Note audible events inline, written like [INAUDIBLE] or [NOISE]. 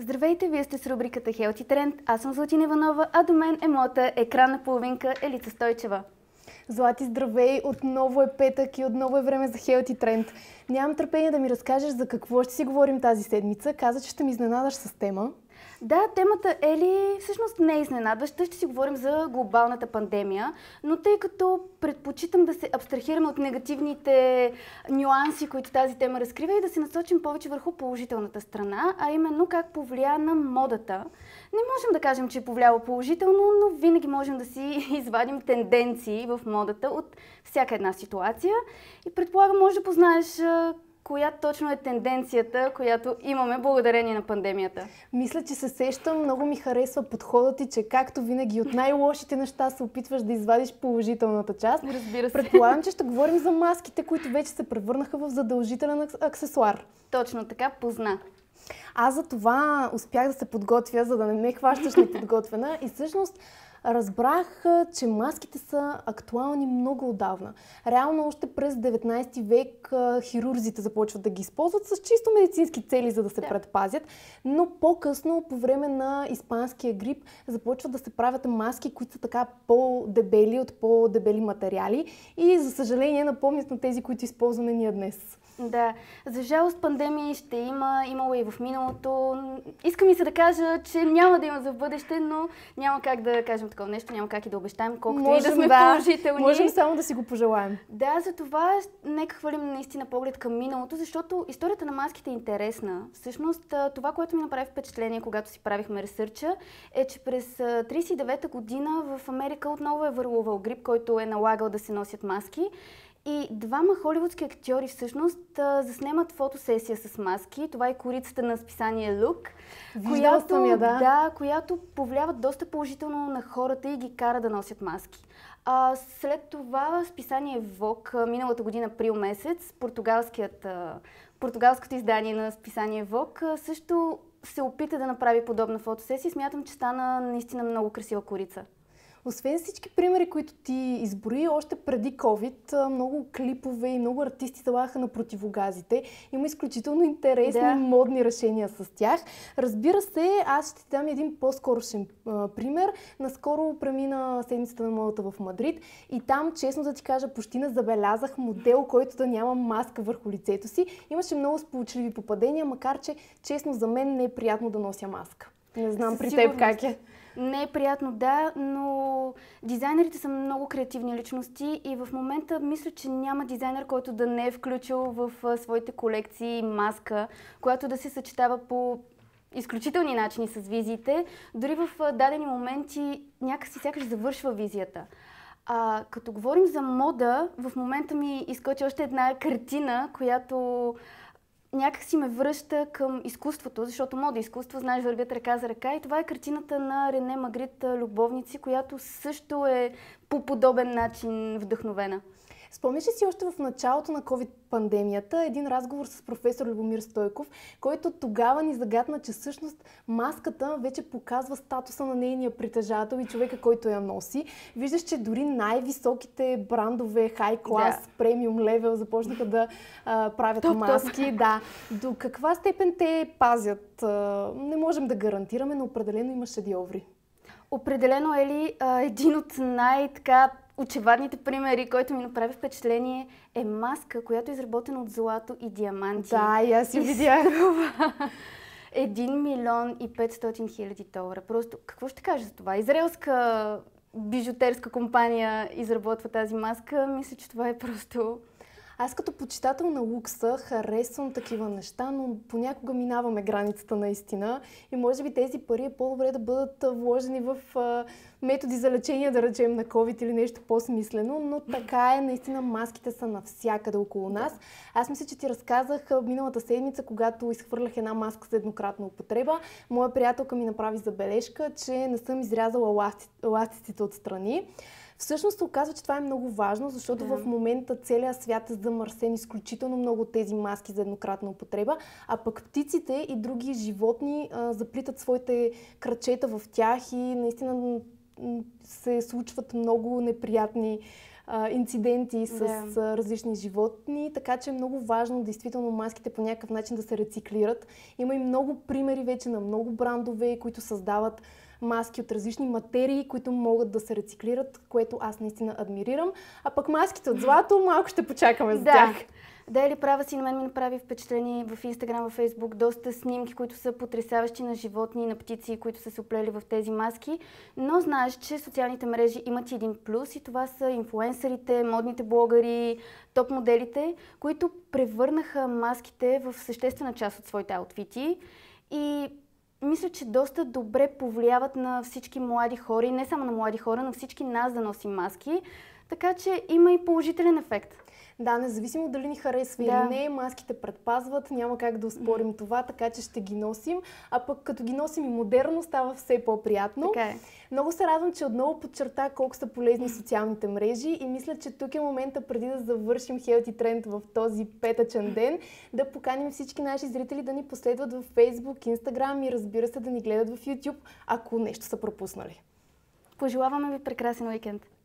Здравейте, вие сте с рубриката Healthy Trend. Аз съм Златина Иванова, а до мен е моята екранна половинка Елица Стойчева. Злати, здравей! Отново е петък и отново е време за Healthy Trend. Нямам търпение да ми разкажеш за какво ще си говорим тази седмица. Каза, че ще ми изненадаш с тема. Да, темата е ли всъщност не е изненадваща. Ще си говорим за глобалната пандемия, но тъй като предпочитам да се абстрахираме от негативните нюанси, които тази тема разкрива и да се насочим повече върху положителната страна, а именно как повлия на модата. Не можем да кажем, че е повлияло положително, но винаги можем да си [LAUGHS] извадим тенденции в модата от всяка една ситуация. И предполагам, може да познаеш коя точно е тенденцията, която имаме благодарение на пандемията? Мисля, че се сещам. Много ми харесва подходът ти, че както винаги от най-лошите неща се опитваш да извадиш положителната част. Разбира се. Предполагам, че ще говорим за маските, които вече се превърнаха в задължителен аксесуар. Точно така, позна. Аз за това успях да се подготвя, за да не ме хващаш неподготвена. И всъщност разбрах, че маските са актуални много отдавна. Реално още през 19 век хирурзите започват да ги използват с чисто медицински цели, за да се да. предпазят, но по-късно, по време на испанския грип, започват да се правят маски, които са така по-дебели, от по-дебели материали и, за съжаление, напомнят на тези, които използваме ние днес. Да, за жалост пандемии ще има, имало и в миналото. Иска ми се да кажа, че няма да има за бъдеще, но няма как да кажем такова нещо, няма как и да обещаем, колкото можем, и да сме да, положителни. Можем само да си го пожелаем. Да, за това нека хвалим наистина поглед към миналото, защото историята на маските е интересна. Всъщност, това, което ми направи впечатление, когато си правихме ресърча, е, че през 39-та година в Америка отново е върлувал грип, който е налагал да се носят маски. И двама холивудски актьори всъщност заснемат фотосесия с маски. Това е корицата на списание Look, която, съм я, да. да, която повлиява доста положително на хората и ги кара да носят маски. А, след това списание Vogue, миналата година, април месец, португалският, португалското издание на списание Vogue също се опита да направи подобна фотосесия. Смятам, че стана наистина много красива корица. Освен всички примери, които ти изброи, още преди COVID, много клипове и много артисти залагаха на противогазите. Има изключително интересни да. модни решения с тях. Разбира се, аз ще ти дам един по-скорошен пример. Наскоро премина седмицата на модата в Мадрид и там, честно да ти кажа, почти не забелязах модел, който да няма маска върху лицето си. Имаше много сполучливи попадения, макар че, честно, за мен не е приятно да нося маска. Не знам Със при теб как е. Не е приятно, да, но дизайнерите са много креативни личности и в момента мисля, че няма дизайнер, който да не е включил в своите колекции маска, която да се съчетава по изключителни начини с визиите. Дори в дадени моменти някакси сякаш завършва визията. А, като говорим за мода, в момента ми изкочи още една картина, която някак си ме връща към изкуството, защото мода и изкуство, знаеш, вървят ръка за ръка. И това е картината на Рене Магрит Любовници, която също е по подобен начин вдъхновена. Спомняш ли си още в началото на COVID-пандемията един разговор с професор Любомир Стойков, който тогава ни загадна, че всъщност маската вече показва статуса на нейния притежател и човека, който я носи. Виждаш, че дори най-високите брандове, хай клас, премиум левел започнаха да а, правят топ, маски. Да. До каква степен те пазят? А, не можем да гарантираме, но определено има шедьоври. Определено е ли а, един от най-така очевадните примери, който ми направи впечатление, е маска, която е изработена от злато и диаманти. Да, и аз си видях. 1 [LAUGHS] милион и 500 хиляди долара. Просто какво ще кажа за това? Израелска бижутерска компания изработва тази маска. Мисля, че това е просто аз като почитател на лукса харесвам такива неща, но понякога минаваме границата наистина и може би тези пари е по-добре да бъдат вложени в методи за лечение, да речем на COVID или нещо по-смислено, но така е, наистина маските са навсякъде около нас. Аз мисля, че ти разказах миналата седмица, когато изхвърлях една маска за еднократна употреба, моя приятелка ми направи забележка, че не съм изрязала ластиците отстрани. Всъщност се оказва, че това е много важно, защото да. в момента целият свят е замърсен изключително много от тези маски за еднократна употреба, а пък птиците и други животни а, заплитат своите крачета в тях и наистина се случват много неприятни а, инциденти с да. различни животни, така че е много важно действително маските по някакъв начин да се рециклират. Има и много примери вече на много брандове, които създават маски от различни материи, които могат да се рециклират, което аз наистина адмирирам. А пък маските от злато малко ще почакаме за да. тях. Да, или права си, на мен ми направи впечатление в Инстаграм, в Фейсбук, доста снимки, които са потрясаващи на животни на птици, които са се оплели в тези маски. Но знаеш, че социалните мрежи имат един плюс и това са инфлуенсърите, модните блогъри, топ моделите, които превърнаха маските в съществена част от своите аутфити. И мисля, че доста добре повлияват на всички млади хора, и не само на млади хора, на всички нас да носим маски. Така че има и положителен ефект. Да, независимо дали ни харесва да. или не, маските предпазват, няма как да успорим това, така че ще ги носим. А пък като ги носим и модерно, става все по-приятно. Така е. Много се радвам, че отново подчерта колко са полезни социалните мрежи и мисля, че тук е момента преди да завършим Healthy Trend в този петъчен ден, да поканим всички наши зрители да ни последват в Facebook, Instagram и разбира се да ни гледат в YouTube, ако нещо са пропуснали. Пожелаваме ви прекрасен уикенд!